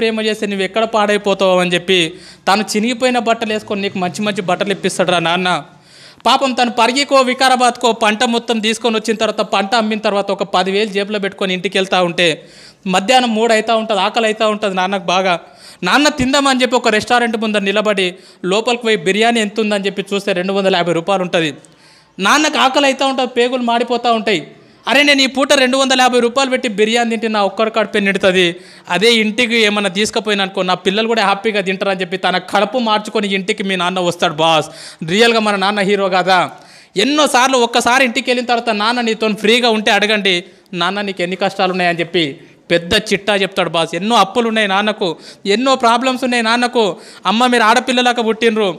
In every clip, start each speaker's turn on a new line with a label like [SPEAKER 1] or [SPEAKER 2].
[SPEAKER 1] ప్రేమ చేస్తే నువ్వు ఎక్కడ పాడైపోతావు అని చెప్పి తను చినిగిపోయిన బట్టలు వేసుకొని నీకు మంచి మంచి బట్టలు ఇప్పిస్తాడురా నాన్న. పాపం తను పరిగికో వికారాబాద్కో పంట మొత్తం తీసుకొని వచ్చిన తర్వాత పంట అమ్మిన తర్వాత ఒక పదివేలు జేబులో పెట్టుకొని ఇంటికి వెళ్తూ ఉంటే మధ్యాహ్నం మూడు అవుతూ ఉంటుంది ఆకలి అవుతూ ఉంటుంది నాన్నకు బాగా. నాన్న తిందామని చెప్పి ఒక రెస్టారెంట్ ముందర నిలబడి లోపలికి పోయి బిర్యానీ ఎంత ఉందని చెప్పి చూస్తే రెండు వందల యాభై రూపాయలు ఉంటుంది. నాన్నకు ఆకలి అవుతూ ఉంటుంది పేగులు మాడిపోతూ ఉంటాయి. అరే నేను ఈ పూట రెండు వందల యాభై రూపాయలు పెట్టి బిర్యానీ తింటే నా ఒక్కరి కడుపు నిడుతుంది. అదే ఇంటికి ఏమైనా తీసుకుపోయినా అనుకో నా పిల్లలు కూడా హ్యాపీగా తింటారని చెప్పి తన కడుపు మార్చుకొని ఇంటికి మీ నాన్న వస్తాడు బాస్. రియల్గా మన నాన్న హీరో కదా? ఎన్నోసార్లు ఒక్కసారి ఇంటికి వెళ్ళిన తర్వాత నాన్న నీతో ఫ్రీగా ఉంటే అడగండి నాన్న నీకు ఎన్ని కష్టాలు ఉన్నాయని చెప్పి పెద్ద చిట్టా చెప్తాడు బాస్. ఎన్నో అప్పులు ఉన్నాయి నాన్నకు ఎన్నో ప్రాబ్లమ్స్ ఉన్నాయి నాన్నకు. అమ్మ మీరు ఆడపిల్లలాగా పుట్టినరు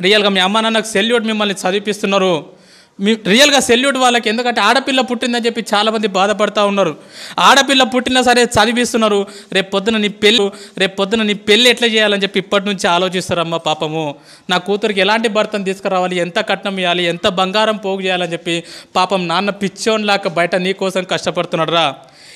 [SPEAKER 1] రియల్గా మీ అమ్మ నాన్నకు సెల్యూట్ మిమ్మల్ని చదివిపిస్తున్నారు. మీ రియల్గా సెల్యూట్ వాళ్ళకి. ఎందుకంటే ఆడపిల్ల పుట్టిందని చెప్పి చాలామంది బాధపడుతూ ఉన్నారు. ఆడపిల్ల పుట్టినా సరే చదివిస్తున్నారు. రేపు పొద్దున నీ పెళ్ళి రేపు పొద్దున నీ పెళ్ళి ఎట్లా చేయాలని చెప్పి ఇప్పటి నుంచి ఆలోచిస్తారమ్మ పాపము. నా కూతురికి ఎలాంటి భర్తను తీసుకురావాలి? ఎంత కట్నం ఇవ్వాలి? ఎంత బంగారం పోగు చేయాలని చెప్పి పాపం నాన్న పిచ్చోన్లాక బయట నీ కోసం కష్టపడుతున్నాడు రా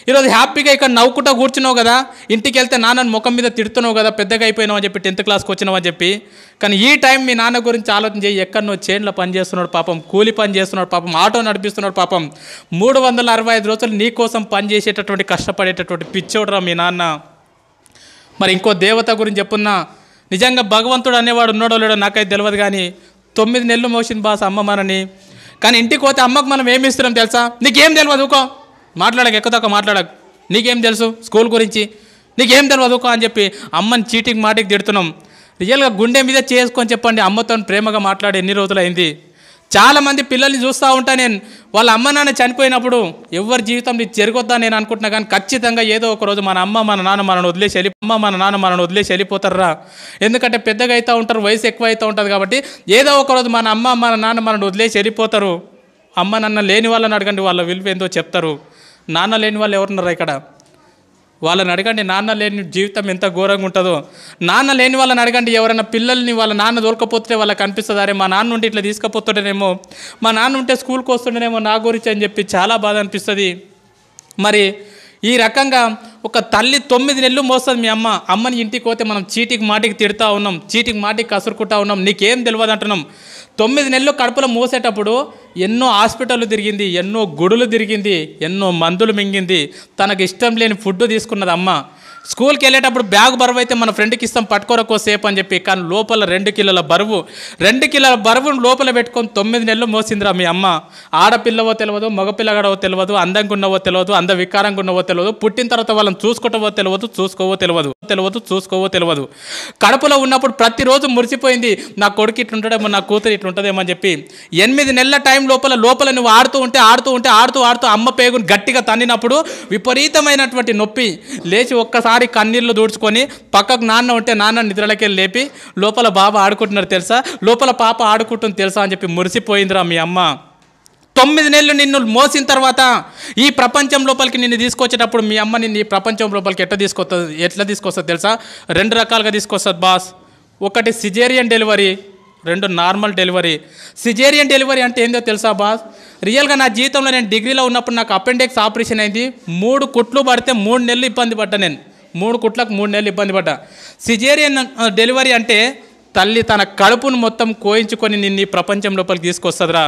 [SPEAKER 1] ఈరోజు హ్యాపీగా ఇక్కడ నవ్వుకుంటా కూర్చున్నావు కదా ఇంటికి వెళ్తే నాన్నని ముఖం మీద తిడుతున్నావు కదా పెద్దగా అయిపోయినావు అని చెప్పి టెన్త్ క్లాస్కి వచ్చినావు అని చెప్పి. కానీ ఈ టైం మీ నాన్న గురించి ఆలోచన చేయి ఎక్కడ నువ్వు చేన్లో పని చేస్తున్నాడు పాపం కూలి పని చేస్తున్నాడు పాపం ఆటో నడిపిస్తున్నాడు పాపం. మూడు వందల అరవై ఐదు రోజులు నీ కోసం పని చేసేటటువంటి కష్టపడేటటువంటి పిచ్చోడరా మీ నాన్న. మరి ఇంకో దేవత గురించి చెప్పున్నా నిజంగా భగవంతుడు అనేవాడు ఉన్నాడో లేడో నాకైతే తెలియదు కానీ తొమ్మిది నెలలు మోసింది బాస్ అమ్మ మనని. కానీ ఇంటికి పోతే అమ్మకు మనం ఏమి ఇస్తున్నాం తెలుసా? నీకేం తెలియదు ఊకో. మాట్లాడక ఎక్కుతాక మాట్లాడక నీకేం తెలుసు? స్కూల్ గురించి. నీకేం తెలియదుకో అని చెప్పి అమ్మని చీటికి మాటికి తిడుతున్నాం. రియల్గా గుండె మీద చేసుకొని చెప్పండి అమ్మతో ప్రేమగా మాట్లాడి ఎన్ని రోజులైంది? చాలామంది పిల్లల్ని చూస్తూ ఉంటా నేను. వాళ్ళ అమ్మ నాన్న చనిపోయినప్పుడు ఎవరి జీవితం ఇది జరగొద్దా నేను అనుకుంటున్నా కానీ ఖచ్చితంగా ఏదో ఒక రోజు మన అమ్మ మన నాన్న మనను వదిలేసి వెళ్ళి అమ్మ మన నాన్న మనను వదిలేసి వెళ్ళిపోతారా? ఎందుకంటే పెద్దగా అవుతూ ఉంటారు వయసు ఎక్కువ అవుతూ ఉంటుంది కాబట్టి ఏదో ఒక రోజు మన అమ్మ మన నాన్న మనను వదిలేసి వెళ్ళిపోతారు. అమ్మ నాన్న లేని వాళ్ళని అడగండి వాళ్ళ విలువ ఏందో చెప్తారు. నాన్న లేని వాళ్ళు ఎవరున్నారా ఇక్కడ? వాళ్ళని అడగండి నాన్న లేని జీవితం ఎంత ఘోరంగా ఉంటుందో. నాన్న లేని వాళ్ళని అడగండి ఎవరైనా పిల్లల్ని వాళ్ళ నాన్న దొరకపోతే వాళ్ళకి అనిపిస్తుంది? అరే మా నాన్న ఉంటే ఇట్లా తీసుకుపోతుండేనేమో. మా నాన్న ఉంటే స్కూల్కి వస్తుండేనేమో నా గురించి అని చెప్పి చాలా బాధ అనిపిస్తుంది. మరి ఈ రకంగా ఒక తల్లి తొమ్మిది నెలలు మోస్తుంది మీ అమ్మ. అమ్మని ఇంటికి పోతే మనం చీటికి మాటికి తిడతా ఉన్నాం చీటికి మాటికి కసురుకుంటా ఉన్నాం నీకేం తెలియదు అంటున్నాం. తొమ్మిది నెలలు కడుపులో మోసేటప్పుడు ఎన్నో హాస్పిటళ్ళు తిరిగింది ఎన్నో గుడులు తిరిగింది ఎన్నో మందులు మింగింది. తనకు ఇష్టం లేని ఫుడ్ తీసుకున్నది అమ్మ. స్కూల్కి వెళ్ళేటప్పుడు బ్యాగ్ బరువు అయితే మన ఫ్రెండ్కి ఇస్తాం పట్టుకోరకో సేపు అని చెప్పి. కానీ లోపల రెండు కిలోల బరువు రెండు కిలోల బరువును లోపల పెట్టుకొని తొమ్మిది నెలలు మోసిందిరా మీ అమ్మ. ఆడపిల్లవో తెలియదు మగపిల్లగాడవో తెలియదు అందంగా ఉన్నవో తెలియదు అంద వికారంగా ఉన్నవో తెలియదు పుట్టిన తర్వాత వాళ్ళని చూసుకోవటవో తెలియదు చూసుకోవో తెలియదు తెలియదు చూసుకోవో తెలియదు కడుపులో ఉన్నప్పుడు ప్రతిరోజు మురిసిపోయింది నా కొడుకు ఇట్లుంటాడేమో నా కూతురు ఇట్లుంటుందేమో అని చెప్పి. ఎనిమిది నెలల టైం లోపల లోపల నువ్వు ఆడుతూ ఉంటే ఆడుతూ ఉంటే ఆడుతూ ఆడుతూ అమ్మ పేగుని గట్టిగా తన్నినప్పుడు విపరీతమైనటువంటి నొప్పి. లేచి ఒక్కసారి కన్నీళ్ళు దూడ్చుకొని పక్కకు నాన్న ఉంటే నాన్న నిద్రలకెళ్ళి లేపి లోపల బాబా ఆడుకుంటున్నారు తెలుసా? లోపల పాప ఆడుకుంటుంది తెలుసా అని చెప్పి మురిసిపోయిందిరా మీ అమ్మ. తొమ్మిది నెలలు నిన్ను మోసిన తర్వాత ఈ ప్రపంచం లోపలికి నిన్ను తీసుకొచ్చేటప్పుడు మీ అమ్మ నిన్ను ఈ ప్రపంచం లోపలికి ఎట్లా తీసుకొస్తుంది? ఎట్లా తీసుకొస్తుంది తెలుసా? రెండు రకాలుగా తీసుకొస్తుంది బాస్. ఒకటి సిజేరియన్ డెలివరీ రెండు నార్మల్ డెలివరీ. సిజేరియన్ డెలివరీ అంటే ఏందో తెలుసా బాస్? రియల్గా నా జీవితంలో నేను డిగ్రీలో ఉన్నప్పుడు నాకు అపెండిక్స్ ఆపరేషన్ అయింది. మూడు కుట్లు పడితే మూడు నెలలు ఇబ్బంది పడ్డా నేను. మూడు కుట్లకు మూడు నెలలు ఇబ్బంది పడ్డా. సిజేరియన్ డెలివరీ అంటే తల్లి తన కడుపును మొత్తం కోయించుకొని నిన్ను ఈ ప్రపంచం లోపలికి తీసుకొస్తుందిరా.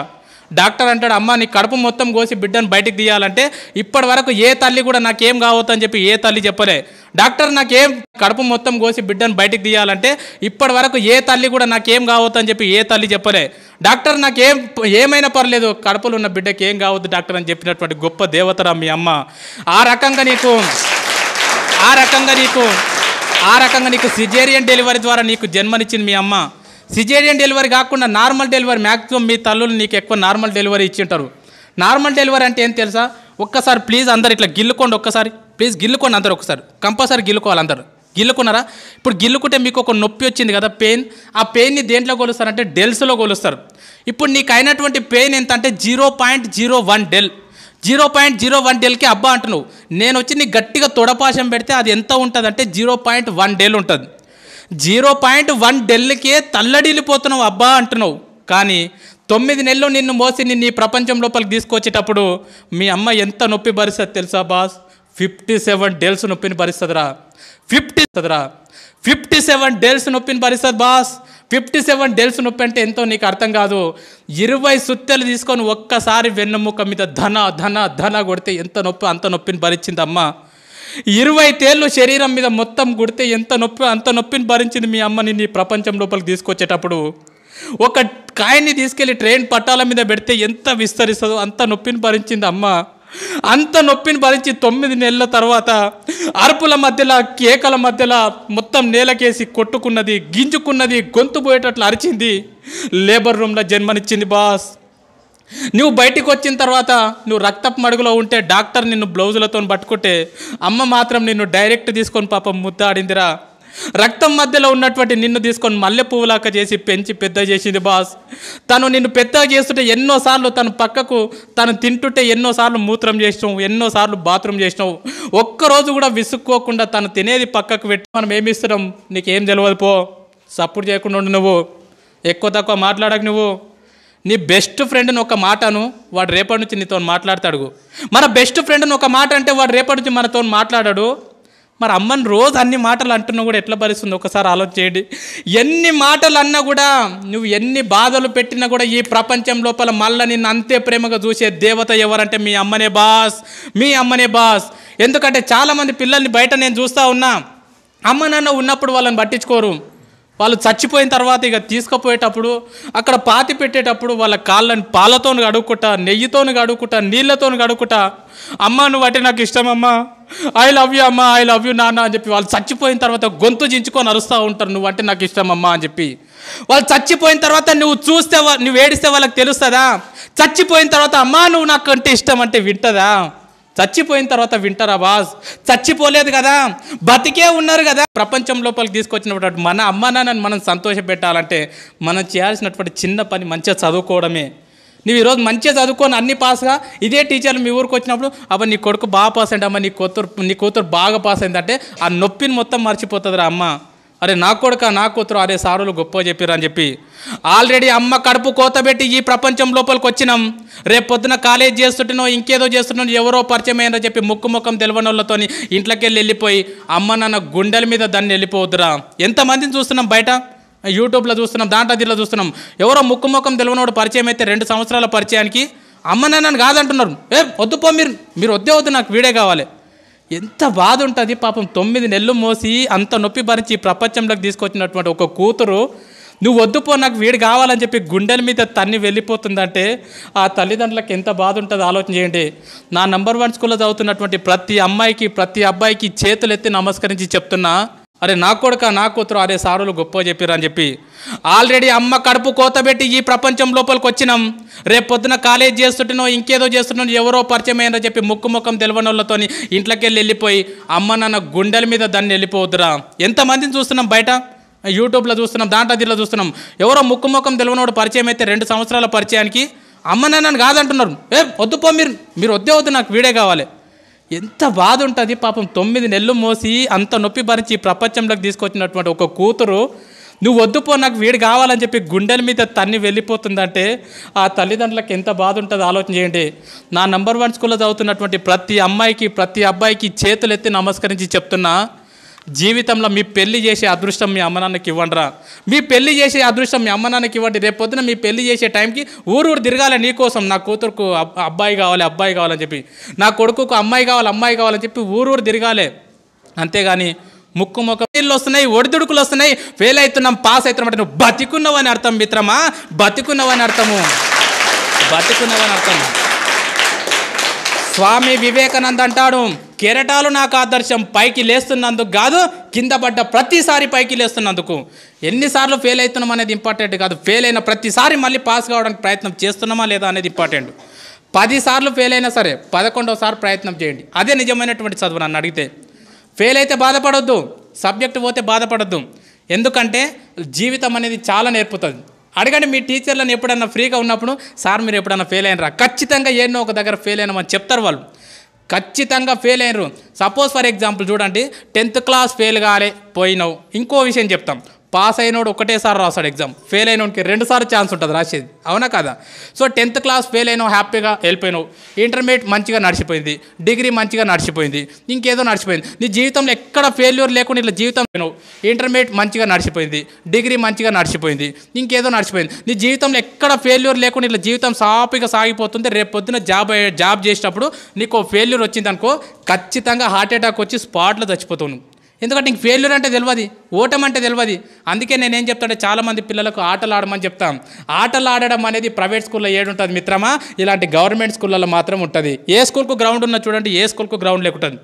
[SPEAKER 1] డాక్టర్ అంటాడు అమ్మ నీ కడుపు మొత్తం కోసి బిడ్డను బయటికి తీయాలంటే ఇప్పటి వరకు ఏ తల్లి కూడా నాకేం కావద్దని చెప్పి ఏ తల్లి చెప్పలే. డాక్టర్ నాకేం కడుపు మొత్తం కోసి బిడ్డను బయటికి తీయాలంటే ఇప్పటి వరకు ఏ తల్లి కూడా నాకేం కావద్దు అని చెప్పి ఏ తల్లి చెప్పలే. డాక్టర్ నాకేం ఏమైనా పర్లేదు కడుపులో ఉన్న బిడ్డకి ఏం కావద్దు డాక్టర్ అని చెప్పినటువంటి గొప్ప దేవతరా మీ అమ్మ. ఆ రకంగా నీకు ఆ రకంగా నీకు ఆ రకంగా నీకు సిజేరియన్ డెలివరీ ద్వారా నీకు జన్మనిచ్చింది మీ అమ్మ. సిజేరియన్ డెలివరీ కాకుండా నార్మల్ డెలివరీ మ్యాక్సిమం మీ తల్లులు నీకు ఎక్కువ నార్మల్ డెలివరీ ఇచ్చింటారు. నార్మల్ డెలివరీ అంటే ఏం తెలుసా? ఒక్కసారి ప్లీజ్ అందరు ఇట్లా గిల్లుకోండి ఒక్కసారి. ప్లీజ్ గిల్లుకోండి అందరు ఒకసారి. కంపల్సరీ గిల్లుకోవాలి అందరు. గిల్లుకున్నారా? ఇప్పుడు గిల్లుకుంటే మీకు ఒక నొప్పి వచ్చింది కదా పెయిన్ ఆ పెయిన్ని దేంట్లో కొలుస్తారంటే డెల్స్లో కొలుస్తారు ఇప్పుడు నీకు అయినటువంటి పెయిన్ ఎంత అంటే zero point zero one del zero point zero one డెల్కి అబ్బా అంటున్నావు. నేను వచ్చి నీకు గట్టిగా తొడపాశం పెడితే అది ఎంత ఉంటుంది అంటే జీరో పాయింట్ వన్ డెల్ ఉంటుంది. జీరో పాయింట్ వన్ డెల్కే తల్లడిల్లిపోతున్నావు అబ్బా అంటున్నావు. కానీ తొమ్మిది నెలలు నిన్ను మోసి నిన్ను ఈ ప్రపంచం లోపలికి తీసుకొచ్చేటప్పుడు మీ అమ్మ ఎంత నొప్పి భరిస్తుంది తెలుసా బాస్? ఫిఫ్టీ సెవెన్ డేల్స్ నొప్పిని భరిస్తుందిరా. ఫిఫ్టీ సదరా ఫిఫ్టీ సెవెన్ డేల్స్ నొప్పిని భరిస్తుంది బాస్. ఫిఫ్టీ సెవెన్ డేల్స్ నొప్పి అంటే ఎంతో నీకు అర్థం కాదు. ఇరవై సుత్తెలు తీసుకొని ఒక్కసారి వెన్నెముక మీద ధన ధన ధన కొడితే ఎంత నొప్పి అంత నొప్పిని భరించింది ఇరవై తేళ్ళు శరీరం మీద మొత్తం కొడితే ఎంత నొప్పి అంత నొప్పిని భరించింది మీ అమ్మని నీ ప్రపంచం లోపలికి తీసుకొచ్చేటప్పుడు. ఒక కాయని తీసుకెళ్ళి ట్రైన్ పట్టాల మీద పెడితే ఎంత విస్తరిస్తుందో అంత నొప్పిని భరించింది అమ్మ. అంత నొప్పిని భరించి తొమ్మిది నెలల తర్వాత అరుపుల మధ్యలో కేకల మధ్యలో మొత్తం నేలకేసి కొట్టుకున్నది గింజుకున్నది గొంతు పోయేటట్లు అరిచింది. లేబర్ రూమ్లో జన్మనిచ్చింది బాస్. నువ్వు బయటికి వచ్చిన తర్వాత నువ్వు రక్తపు మడుగులో ఉంటే డాక్టర్ నిన్ను బ్లౌజులతో పట్టుకుంటే అమ్మ మాత్రం నిన్ను డైరెక్ట్ తీసుకొని పాపం ముద్దాడిందిరా. రక్తం మధ్యలో ఉన్నటువంటి నిన్ను తీసుకొని మల్లె పువ్వులాక చేసి పెంచి పెద్ద చేసింది బాస్. తను నిన్ను పెద్ద చేస్తుంటే ఎన్నోసార్లు తను పక్కకు తను తింటుంటే ఎన్నోసార్లు మూత్రం చేసినావు ఎన్నోసార్లు బాత్రూమ్ చేసినావు. ఒక్కరోజు కూడా విసుక్కోకుండా తను తినేది పక్కకు పెట్టి మనం ఏమిస్తున్నాం నీకేం తెలియదు పో. సపోర్ట్ చేయకుండా ఉండు నువ్వు. ఎక్కువ తక్కువ మాట్లాడకు నువ్వు. నీ బెస్ట్ ఫ్రెండ్ని ఒక మాటను వాడు రేపటి నుంచి నీతో మాట్లాడతాడు. మన బెస్ట్ ఫ్రెండ్ని ఒక మాట అంటే వాడు రేపటి నుంచి మనతో మాట్లాడాడు. మరి అమ్మని రోజు అన్ని మాటలు అంటున్నా కూడా ఎట్లా భరిస్తుంది? ఒకసారి ఆలోచించేయండి. ఎన్ని మాటలు అన్నా కూడా నువ్వు ఎన్ని బాధలు పెట్టినా కూడా ఈ ప్రపంచం లోపల మళ్ళీ నిన్ను అంతే ప్రేమగా చూసే దేవత ఎవరంటే మీ అమ్మనే బాస్ మీ అమ్మనే బాస్. ఎందుకంటే చాలామంది పిల్లల్ని బయట నేను చూస్తూ ఉన్నా అమ్మ నాన్న ఉన్నప్పుడు వాళ్ళని పట్టించుకోరు. వాళ్ళు చచ్చిపోయిన తర్వాత ఇక తీసుకుపోయేటప్పుడు అక్కడ పాతి పెట్టేటప్పుడు వాళ్ళ కాళ్ళని పాలతో కడుక్కుంటా నెయ్యితో కడుక్కుంటా నీళ్ళతో కడుక్కుంటా అమ్మ నువ్వు అంటే నాకు ఇష్టం అమ్మా. ఐ లవ్ యూ అమ్మా ఐ లవ్ యూ నాన్న అని చెప్పి వాళ్ళు చచ్చిపోయిన తర్వాత గొంతు చించుకొని అరుస్తూ ఉంటారు. నువ్వు అంటే నాకు ఇష్టం అమ్మా అని చెప్పి. వాళ్ళు చచ్చిపోయిన తర్వాత నువ్వు చూస్తే నువ్వు ఏడిస్తే వాళ్ళకి తెలుస్తుందా? చచ్చిపోయిన తర్వాత అమ్మా నువ్వు నాకు అంటే ఇష్టం అంటే వింటదా? చచ్చిపోయిన తర్వాత వింటారా బాస్? చచ్చిపోలేదు కదా? బతికే ఉన్నారు కదా? ప్రపంచం లోపలికి తీసుకొచ్చినటువంటి మన అమ్మ నాన్నని మనం సంతోషపెట్టాలంటే మనం చేయాల్సినటువంటి చిన్న పని మంచిగా చదువుకోవడమే. నువ్వు ఈరోజు మంచిగా చదువుకొని అన్ని పాస్గా ఇదే టీచర్లు మీ ఊరికి వచ్చినప్పుడు అబ్బా నీ కొడుకు బాగా పాస్ అయింది అమ్మ నీ కూతురు నీ కూతురు బాగా పాస్ అయిందంటే ఆ నొప్పిని మొత్తం మర్చిపోతుందిరా అమ్మ. అరే నా కొడుక నా కూతురు అరే సారులు గొప్ప చెప్పిర్రు అని చెప్పి. ఆల్రెడీ అమ్మ కడుపు కోతబెట్టి ఈ ప్రపంచం లోపలికి వచ్చినాం. రేపు పొద్దున కాలేజ్ చేస్తుంటేనో ఇంకేదో చేస్తున్నావు ఎవరో పరిచయం అయ్యారో చెప్పి ముక్కు ముఖం తెలియని వాళ్ళతో ఇంట్లోకి వెళ్ళి వెళ్ళిపోయి అమ్మ నాన్న గుండెల మీద దాన్ని వెళ్ళిపోవద్దురా. ఎంతమందిని చూస్తున్నాం బయట? యూట్యూబ్లో చూస్తున్నాం దాంట్లో దీంట్లో చూస్తున్నాం. ఎవరో ముక్కు ముఖం తెలియనోడు పరిచయం అయితే రెండు సంవత్సరాల పరిచయానికి అమ్మ నాన్నని కాదంటున్నారు. ఏ వద్దుపో మీరు. మీరు వద్దే వద్దు నాకు వీడే కావాలి. ఎంత బాధ ఉంటుంది పాపం తొమ్మిది నెలలు మోసి అంత నొప్పి భరించి ప్రపంచంలోకి తీసుకొచ్చినటువంటి ఒక కూతురు నువ్వు వద్దుపో నాకు వీడు కావాలని చెప్పి గుండెల మీద తన్ని వెళ్ళిపోతుందంటే ఆ తల్లిదండ్రులకు ఎంత బాధ ఉంటుందో ఆలోచన చేయండి. నా నంబర్ వన్ స్కూల్లో చదువుతున్నటువంటి ప్రతి అమ్మాయికి ప్రతి అబ్బాయికి చేతులు ఎత్తి నమస్కరించి చెప్తున్నా అరే నా కొడుక నా కూతురు అరే సారులు గొప్ప చెప్పిర్రు అని చెప్పి ఆల్రెడీ అమ్మ కడుపు కోతబెట్టి ఈ ప్రపంచం లోపలికి వచ్చినాం. రేపు పొద్దున కాలేజ్ చేస్తుంటేనో ఇంకేదో చేస్తున్నావు ఎవరో పరిచయం అయిందో చెప్పి ముక్కు ముఖం తెలియని వాళ్ళతోని ఇంట్లోకి వెళ్ళి వెళ్ళిపోయి అమ్మ నాన్న గుండెల మీద దాన్ని వెళ్ళిపోవద్దురా. ఎంతమందిని చూస్తున్నాం బయట? యూట్యూబ్లో చూస్తున్నాం దాంట్లో దీంట్లో చూస్తున్నాం. ఎవరో ముక్కు ముఖం తెలియనోడు పరిచయం అయితే రెండు సంవత్సరాల పరిచయానికి అమ్మ నాన్నని కాదంటున్నారు. ఏ వద్దుపో మీరు. మీరు వద్దే వద్దు నాకు వీడే కావాలి. ఎంత బాధ ఉంటుంది పాపం తొమ్మిది నెలలు మోసి అంత నొప్పి భరించి ఈ ప్రపంచంలోకి తీసుకొచ్చినటువంటి ఒక కూతురు నువ్వు వద్దుపో నాకు వీడు కావాలని చెప్పి గుండెల మీద తన్ని వెళ్ళిపోతుందంటే ఆ తల్లిదండ్రులకు ఎంత బాధ ఉంటుందో ఆలోచన చేయండి. నా నంబర్ వన్ స్కూల్లో చదువుతున్నటువంటి ప్రతి అమ్మాయికి ప్రతి అబ్బాయికి చేతులు ఎత్తి నమస్కరించి చెప్తున్నా జీవితంలో మీ పెళ్ళి చేసే అదృష్టం మీ అమ్మ నాన్నకి ఇవ్వండిరా. మీ పెళ్ళి చేసే అదృష్టం మీ అమ్మ నాన్నకి ఇవ్వండి. రేపు పొద్దున మీ పెళ్ళి చేసే టైంకి ఊరు తిరగాలి నీకోసం నా కూతురుకు అబ్బాయి కావాలి అబ్బాయి కావాలని చెప్పి. నా కొడుకుకు అమ్మాయి కావాలి అమ్మాయి కావాలని చెప్పి ఊరు తిరగాలి. అంతేగాని ముక్కు మొక్క నీళ్ళు వస్తున్నాయి ఒడిదుడుకులు వస్తున్నాయి. ఫెయిల్ అవుతున్నాం పాస్ అవుతున్నాం అంటే నువ్వు బతికున్నావని అర్థం మిత్రమా? బతికున్నావని అర్థము. బతికున్నావని అర్థం. స్వామి వివేకానంద అంటాడు కెరటాలు నాకు ఆదర్శం పైకి లేస్తున్నందుకు కాదు కింద పడ్డ ప్రతిసారి పైకి లేస్తున్నందుకు. ఎన్నిసార్లు ఫెయిల్ అవుతున్నాం అనేది ఇంపార్టెంట్ కాదు. ఫెయిల్ అయిన ప్రతిసారి మళ్ళీ పాస్ కావడానికి ప్రయత్నం చేస్తున్నామా లేదా అనేది ఇంపార్టెంట్ పదిసార్లు ఫెయిల్ అయినా సరే పదకొండవసారి ప్రయత్నం చేయండి. అదే నిజమైనటువంటి చదువు నన్ను అడిగితే. ఫెయిల్ అయితే బాధపడొద్దు సబ్జెక్ట్ పోతే బాధపడొద్దు. ఎందుకంటే జీవితం అనేది చాలా నేర్పుతుంది. అడగండి మీ టీచర్లను ఎప్పుడన్నా ఫ్రీగా ఉన్నప్పుడు సార్ మీరు ఎప్పుడన్నా ఫెయిల్ అయినరా? ఖచ్చితంగా ఏన్నో ఒక దగ్గర ఫెయిల్ అయినామని చెప్తారు వాళ్ళు. ఖచ్చితంగా ఫెయిల్ అయినరు. సపోజ్ ఫర్ ఎగ్జాంపుల్ చూడండి టెన్త్ క్లాస్ ఫెయిల్ కాలే పోయినావు. ఇంకో విషయం చెప్తాం. పాస్ అయినోడు ఒకటేసారి రాస్తాడు ఎగ్జామ్ ఫెయిల్ అయినోడికి రెండుసార్లు ఛాన్స్ ఉంటుంది రాసేది. అవునా కదా? సో టెన్త్ క్లాస్ ఫెయిల్ అయినావు హ్యాపీగా వెళ్ళిపోయినావు ఇంటర్మీడియట్ మంచిగా నడిచిపోయింది. డిగ్రీ మంచిగా నడిచిపోయింది. ఇంకేదో నడిచిపోయింది. నీ జీవితంలో ఎక్కడ ఫెయిల్యూర్ లేకుండా ఇట్లా జీవితం పోయినావు ఇంటర్మీడియట్ మంచిగా నడిచిపోయింది. డిగ్రీ మంచిగా నడిచిపోయింది. ఇంకేదో నడిచిపోయింది. నీ జీవితంలో ఎక్కడ ఫెయిల్యూర్ లేకుండా ఇట్లా జీవితం సాఫీగా సాగిపోతుంది. రేపు పొద్దున జాబ్ జాబ్ చేసేటప్పుడు నీకు ఫెయిల్యూర్ వచ్చింది అనుకో ఖచ్చితంగా హార్ట్ అటాక్ వచ్చి స్పాట్లో చచ్చిపోతావు ఎందుకంటే నీకు ఫెయిల్యూర్ అంటే తెలియదు ఓటం అంటే తెలియదు అందుకే నేనేం చెప్తాంటే చాలామంది పిల్లలకు ఆటలు ఆడమని చెప్తాం. ఆటలు ఆడడం అనేది ప్రైవేట్ స్కూల్లో ఏడుంటుంది మిత్రమా? ఇలాంటి గవర్నమెంట్ స్కూళ్ళలో మాత్రం ఉంటుంది. ఏ స్కూల్కు గ్రౌండ్ ఉన్నా చూడండి ఏ స్కూల్కు గ్రౌండ్ లేకుంటుంది.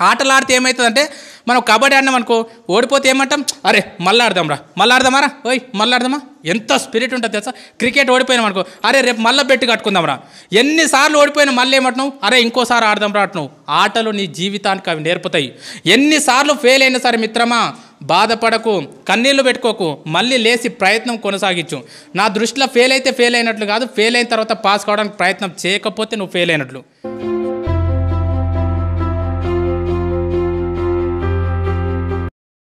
[SPEAKER 1] ఆటలు ఆడితే ఏమవుతుందంటే మనం కబడ్డీ ఆడినాం అనుకో ఓడిపోతే ఏమంటాం? అరే మళ్ళీ ఆడదాంరా మళ్ళీ ఆడదామారా ఓయ్ మళ్ళీ ఆడదామా ఎంత స్పిరిట్ ఉంటుంది తెలుసా? క్రికెట్ ఓడిపోయినాం అనుకో అరే రేపు మళ్ళీ బెట్టి కట్టుకుందాంరా. ఎన్నిసార్లు ఓడిపోయినా మళ్ళీ ఏమంటున్నావు? అరే ఇంకోసారి ఆడదాం రా అంటున్నావు. ఆటలు నీ జీవితానికి అవి నేర్పుతాయి. ఎన్నిసార్లు ఫెయిల్ అయినా సరే మిత్రమా బాధపడకు కన్నీళ్ళు పెట్టుకోకు మళ్ళీ లేచి ప్రయత్నం కొనసాగించు. నా దృష్టిలో ఫెయిల్ అయితే ఫెయిల్ అయినట్లు కాదు ఫెయిల్ అయిన తర్వాత పాస్ కావడానికి ప్రయత్నం చేయకపోతే నువ్వు ఫెయిల్ అయినట్లు.